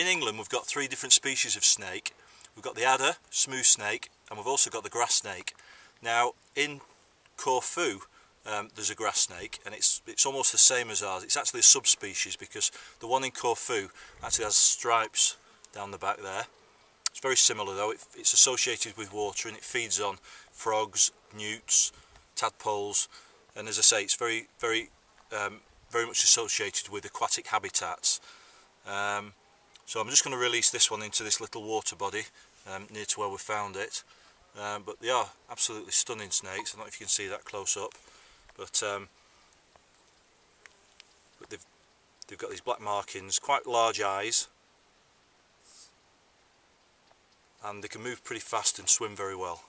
In England we've got three different species of snake. We've got the adder, smooth snake, and we've also got the grass snake. Now in Corfu um, there's a grass snake and it's it's almost the same as ours. It's actually a subspecies because the one in Corfu actually has stripes down the back there. It's very similar though, it, it's associated with water and it feeds on frogs, newts, tadpoles and as I say it's very very um, very much associated with aquatic habitats. Um, so I'm just going to release this one into this little water body um, near to where we found it. Um, but they are absolutely stunning snakes. I don't know if you can see that close up, but, um, but they've they've got these black markings, quite large eyes, and they can move pretty fast and swim very well.